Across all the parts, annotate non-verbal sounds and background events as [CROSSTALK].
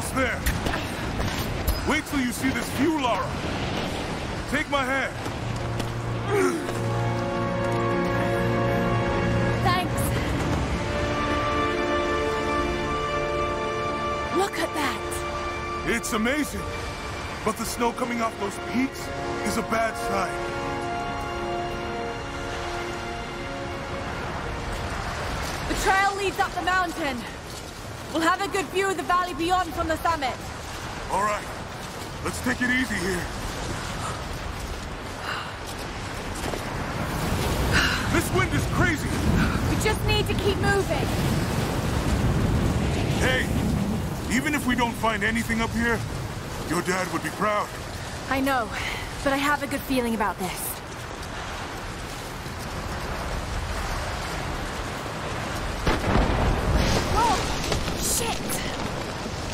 Almost there. Wait till you see this view, Lara. Take my hand. Thanks. Look at that. It's amazing. But the snow coming off those peaks is a bad sign. The trail leads up the mountain. We'll have a good view of the valley beyond from the summit. All right. Let's take it easy here. This wind is crazy. We just need to keep moving. Hey, even if we don't find anything up here, your dad would be proud. I know, but I have a good feeling about this. Whoa! Shit!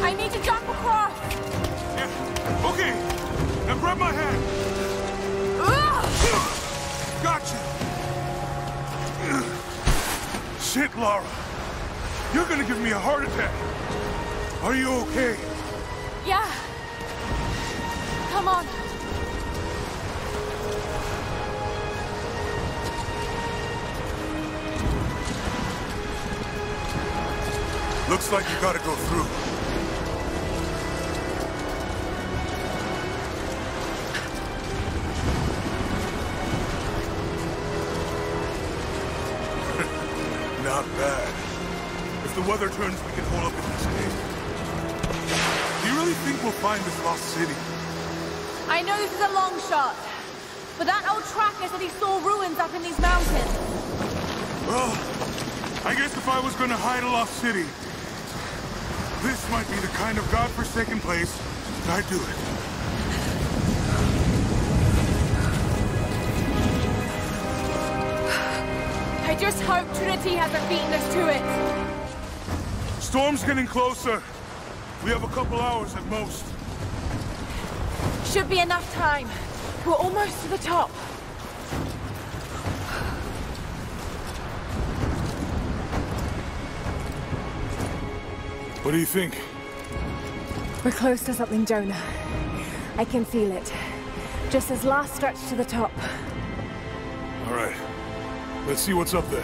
I need to jump across! Yeah. Okay. Now grab my hand. Shit, Lara. You're gonna give me a heart attack. Are you okay? Yeah. Come on. Looks like you gotta go through. Not bad. If the weather turns, we can hold up in this cave. Do you really think we'll find this lost city? I know this is a long shot, but that old tracker said he saw ruins up in these mountains. Well, I guess if I was gonna hide a lost city, this might be the kind of godforsaken place that I'd do it. Just hope Trinity hasn't beaten us to it. Storm's getting closer. We have a couple hours at most. Should be enough time. We're almost to the top. What do you think? We're close to something, Jonah. I can feel it. Just this last stretch to the top. All right. Let's see what's up there.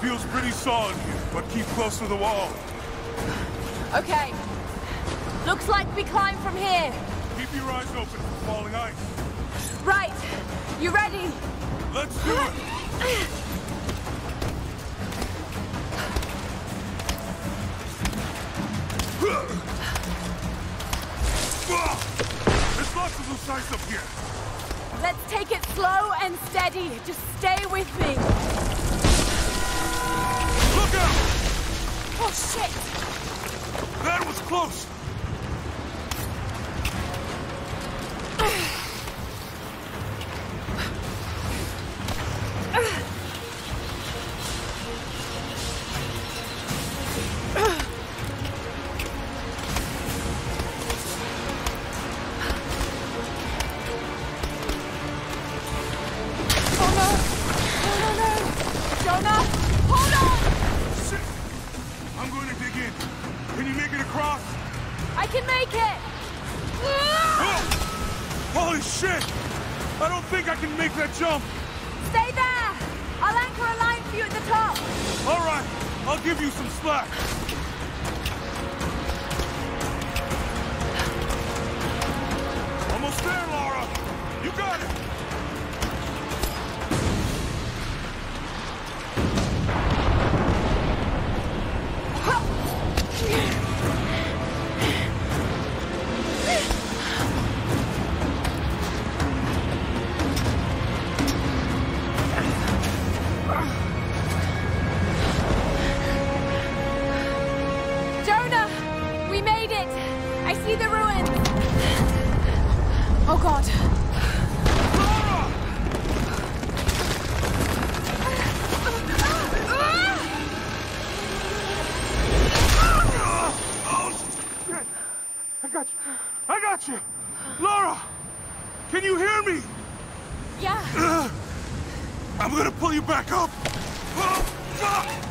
Feels pretty solid here, but keep close to the wall. Okay. Looks like we climb from here. Keep your eyes open for falling ice. Right. You ready? Let's do it! There's lots of loose up here. Let's take it slow and steady. Just stay with me. Look out! Oh, shit! That was close! Make it! Holy shit! I don't think I can make that jump! Stay there! I'll anchor a line for you at the top. Alright, I'll give you some slack. Almost there, Lara! You got it! Oh god. Lara! Oh, shit! I got you! I got you! Lara! Can you hear me? Yeah. [CLEARS THROAT] I'm gonna pull you back up! Oh, fuck!